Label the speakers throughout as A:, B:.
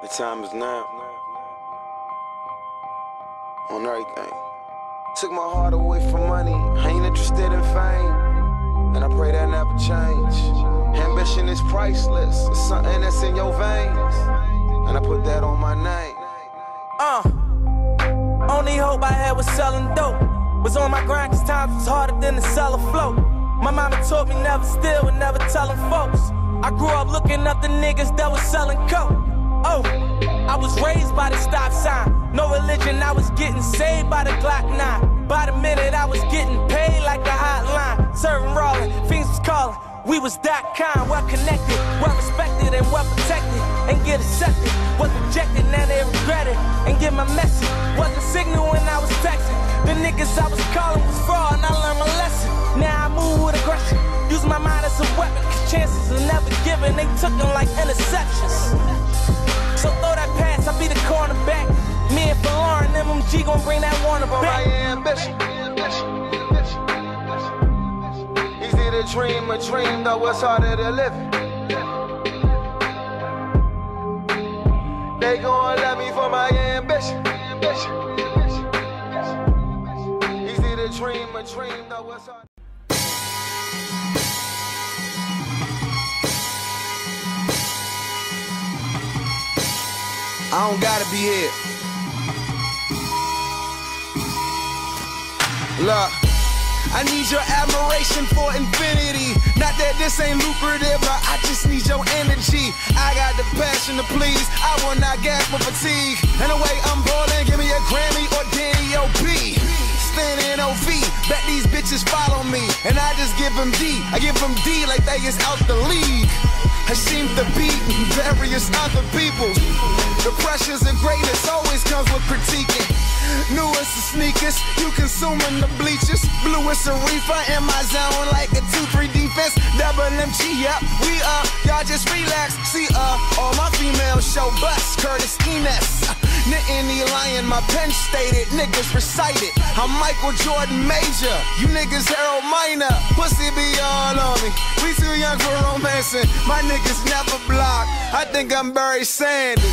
A: The time is now. On everything. Took my heart away from money. I ain't interested in fame. And I pray that never change. Ambition is priceless. It's something that's in your veins. And I put that on my name.
B: Uh, only hope I had was selling dope. Was on my grind cause times was harder than the seller float. My mama taught me never steal and never telling folks. I grew up looking up the niggas that was selling coke. Oh, I was raised by the stop sign. No religion, I was getting saved by the Glock 9. By the minute, I was getting paid like a hotline. Serving rolling, things was calling. We was that kind, well connected, well respected and well protected. And get accepted, was rejected, now they regret it. And get my message, wasn't signal when I was texting. The niggas I was calling was fraud, and I learned my lesson. Now I move with aggression, use my mind as a weapon, cause chances are never given. They took them like interceptions. So throw that pass, I be the cornerback. Me and Lauren, MMG gon' bring that Warner
A: For my
B: back.
A: ambition. Easy to dream a dream, though it's harder to live. They gon' love me for my ambition. Easy to dream a dream, though it's hard. I don't gotta be here. Look, I need your admiration for infinity. Not that this ain't lucrative, but I just need your energy. I got the passion to please. I will not gas for fatigue. And the way I'm ballin', give me a Grammy or Danny O.B. Standing OV, bet these bitches follow me. And I just give them D. I give them D like they is out the league. I seem to beat various other people. The pressures and greatness always comes with critiquing. Newest of sneakers, you consuming the bleachers. Bluest a reefer in my zone like a 2-3 defense. Double MG up, we up, y'all just relax. See, uh, all my females show bust. Curtis Enis. My pen stated, niggas recited. I'm Michael Jordan Major, you niggas Harold Miner. Pussy be all on me. We too young for romancing. My niggas never block. I think I'm Barry Sanders.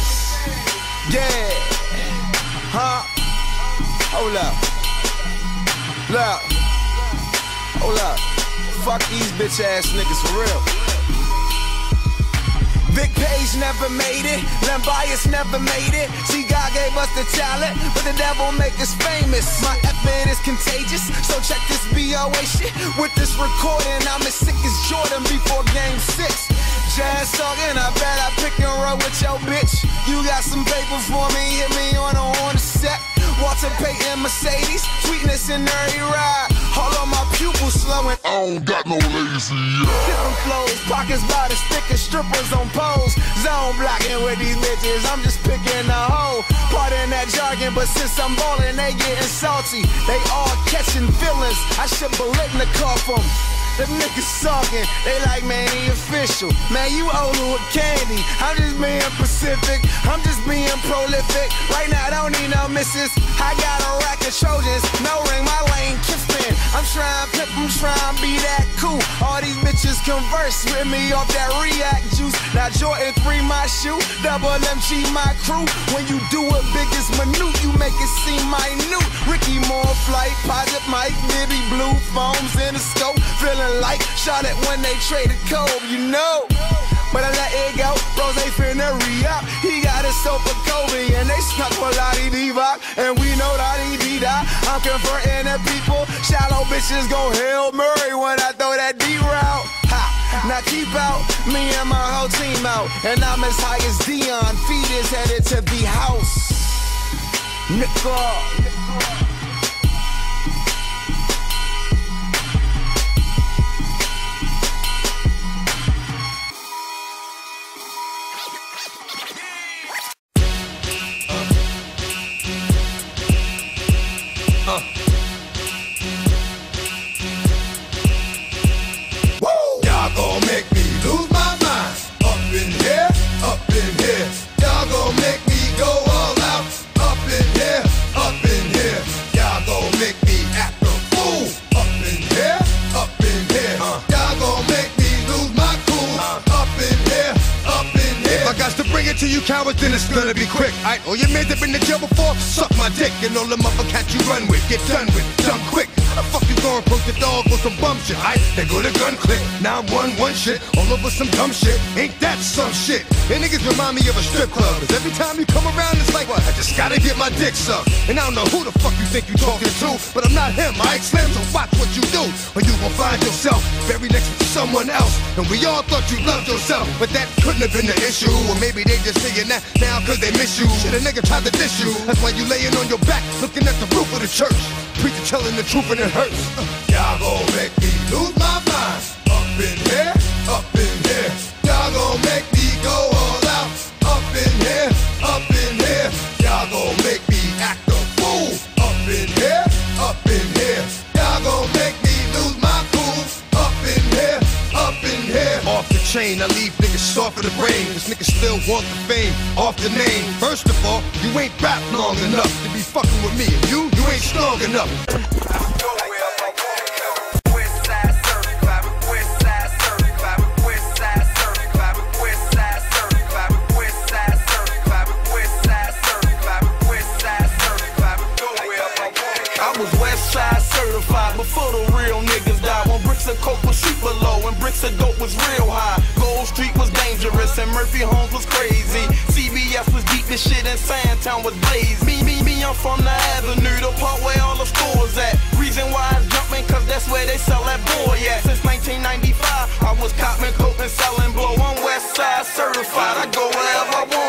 A: Yeah. Huh? Hold up. Look. Hold up. Fuck these bitch ass niggas for real. Never made it, Len Bias never made it. See, God gave us the talent, but the devil make us famous. My effort is contagious, so check this BOA shit. With this recording, I'm as sick as Jordan before game six. Jazz talking, I bet I pick and roll with your bitch. You got some paper for me, hit me on a on the set. Walter Payton Mercedes, sweetness in every ride. All on my pupils slowing.
C: I don't got no lazy eye.
A: Different flows, pockets by the stick strippers on poles. Zone blocking with these bitches, I'm just picking a hole. Pardon that jargon, but since I'm ballin', they getting salty. They all catching feelings. I should bullet in the car from. Them niggas talking, they like, man, he official. Man, you old with candy. I'm just being Pacific, I'm just being prolific. Right now, I don't need no misses. I got a rack of Trojans, no ring, my Lane Kiffin. I'm trying pimp, I'm trying be that cool. All these bitches converse with me off that React juice. Now Jordan 3 my shoe, double MG my crew. When you do it big as minute, you make it seem minute. Ricky Moore flight, posit Mike, Bibby blue foams in the scope. Feeling like shot it when they traded Kobe, you know. But I let it go, Rose finna re-up. He got soap for Kobe, and they snuck for Vlade Divac. And we know Lottie D-Dot. I'm converting the people. Shallow bitches go Hail Mary when I throw that D-route. Ha! Now keep out, me and my whole team out. And I'm as high as Deion. Feet is headed to the house. Nigga.
C: Hours, then it's gonna be quick. All oh, your mans that been to jail before, suck my dick. And all the motherfuckers you run with, get done with, done quick. How the fuck you gonna approach the dog with some bum shit? I they go to gun click. Now I'm one one shit all over some dumb shit. Ain't that some shit? And niggas remind me of a strip club. Cause every time you come around, it's like what? I just gotta get my dick sucked. And I don't know who the fuck you think you talking to, but I'm not him. I slam, so watch what you do, or you gon' find yourself very next to someone else. And we all thought you loved yourself, but that couldn't have been the issue. Or maybe they just saying that now cause they miss you. Shit, a nigga tried to diss you. That's why you laying on your back, looking at the roof of the church. Preacher telling the truth and it hurts. Y'all gon' make me lose my mind. Chain, I leave niggas soft for the brain. Cause niggas still want the fame, off the name. First of all, you ain't rap long enough to be fucking with me. You, you ain't strong enough.
D: I was West Side certified before the real niggas bricks of coke was super low and bricks of dope was real high. Gold Street was dangerous and Murphy Homes was crazy. CBS was deep as shit and Sandtown was blaze. Me, me, me, I'm from the avenue, the part where all the stores at. Reason why it's jumping, cause that's where they sell that boy at. Since 1995, I was copping coke and selling blow. I'm West Side certified, I go wherever I want.